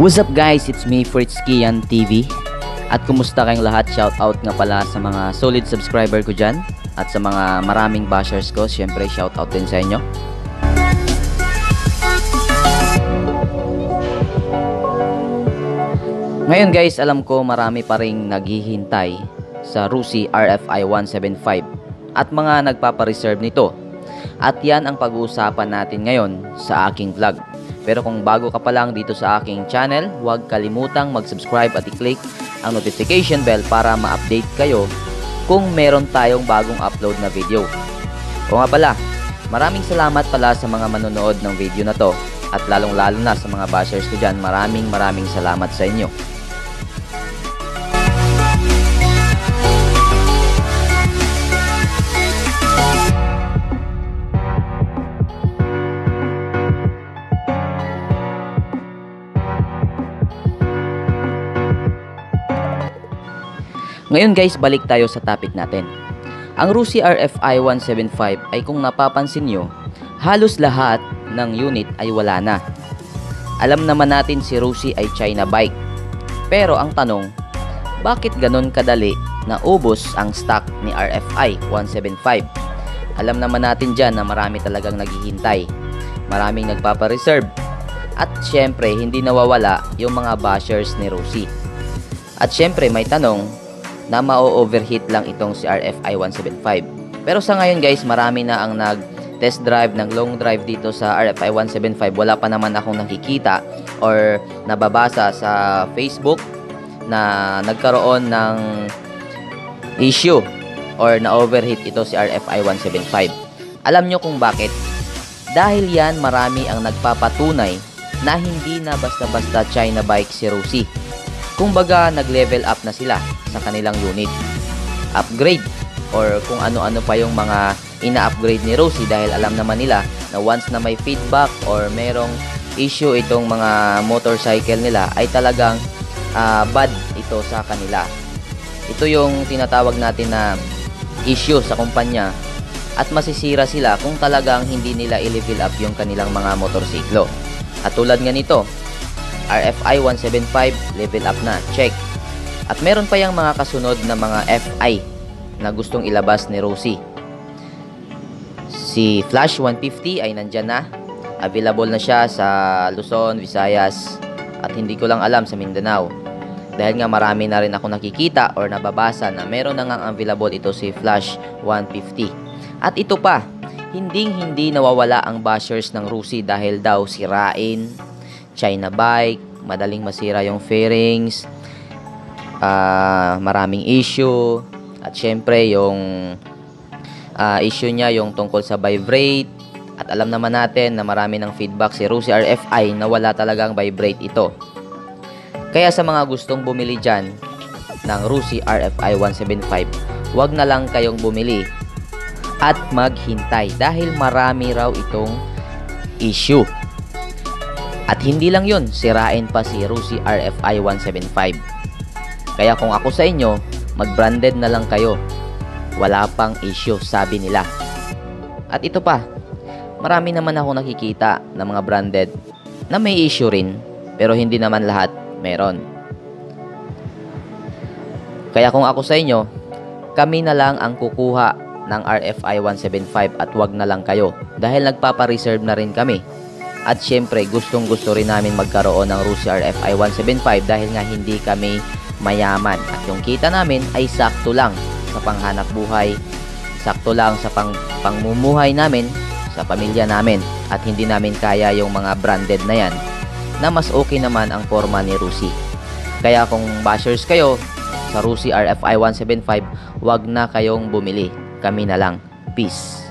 What's up guys? It's me, Fritz Kian TV. At kumusta kayong lahat? Shout out nga pala sa mga solid subscriber ko dyan. At sa mga maraming bashers ko, syempre shout out din sa inyo. Ngayon guys, alam ko marami pa ring naghihintay sa Rusi RFI 175 at mga nagpapareserve nito. At yan ang pag-uusapan natin ngayon sa aking vlog. Pero kung bago ka pa lang dito sa aking channel, huwag kalimutang mag-subscribe at i-click ang notification bell para ma-update kayo kung meron tayong bagong upload na video. O nga pala, maraming salamat pala sa mga manonood ng video na to at lalong lalo na sa mga bashers ko dyan, maraming maraming salamat sa inyo. Ngayon guys, balik tayo sa topic natin. Ang Rusi RFI 175 ay kung napapansin nyo, halos lahat ng unit ay wala na. Alam naman natin si Rusi ay China bike. Pero ang tanong, bakit ganon kadali na ubos ang stock ni RFI 175? Alam naman natin dyan na marami talagang naghihintay. Maraming nagpapareserve. At syempre, hindi nawawala yung mga bashers ni Rusi. At syempre, may tanong, na ma-overheat lang itong si RFI 175. Pero sa ngayon guys, marami na ang nag test drive ng long drive dito sa RFI 175. Wala pa naman akong nakikita or nababasa sa Facebook na nagkaroon ng issue or na-overheat ito si RFI 175. Alam nyo kung bakit? Dahil yan marami ang nagpapatunay na hindi na basta-basta China bike si Rusi. Kumbaga, nag-level up na sila sa kanilang unit. Upgrade or kung ano-ano pa yung mga ina-upgrade ni Rosie dahil alam naman nila na once na may feedback or merong issue itong mga motorcycle nila ay talagang uh, bad ito sa kanila. Ito yung tinatawag natin na issue sa kumpanya at masisira sila kung talagang hindi nila i-level up yung kanilang mga motorsiklo. At tulad nga nito, RFI 175 level up na, check. At meron pa yung mga kasunod na mga FI na gustong ilabas ni Rosie. Si Flash 150 ay nandyan na. Available na siya sa Luzon, Visayas at hindi ko lang alam sa Mindanao. Dahil nga marami na rin ako nakikita or nababasa na meron na nga available ito si Flash 150. At ito pa, hinding hindi nawawala ang bashers ng Rusi dahil daw sirain, China bike, madaling masira yung fairings, uh, maraming issue, at syempre yung uh, issue niya yung tungkol sa vibrate, at alam naman natin na marami ng feedback si Rusi RFI na wala talagang vibrate ito. Kaya sa mga gustong bumili dyan ng Rusi RFI 175, wag na lang kayong bumili at maghintay dahil marami raw itong issue. At hindi lang yun, sirain pa si Rusi RFI 175. Kaya kung ako sa inyo, mag-branded na lang kayo. Wala pang issue, sabi nila. At ito pa, marami naman ako nakikita ng mga branded na may issue rin, pero hindi naman lahat meron. Kaya kung ako sa inyo, kami na lang ang kukuha ng RFI 175 at wag na lang kayo dahil nagpapa-reserve na rin kami at syempre, gustong gusto rin namin magkaroon ng Rusi RFI 175 dahil nga hindi kami mayaman. At yung kita namin ay sakto lang sa panghanap buhay, sakto lang sa pang pangmumuhay namin, sa pamilya namin. At hindi namin kaya yung mga branded na yan na mas okay naman ang forma ni Rusi. Kaya kung bashers kayo sa Rusi RFI 175, wag na kayong bumili. Kami na lang. Peace.